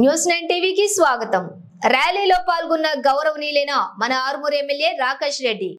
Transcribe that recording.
News nine టీవీకి స్వాగతం. ర్యాలీలో పాల్గొన్న గౌరవనీయులైన మన ఆర్మూర్ ఎమ్మెల్యే రాకేష్ రెడ్డి.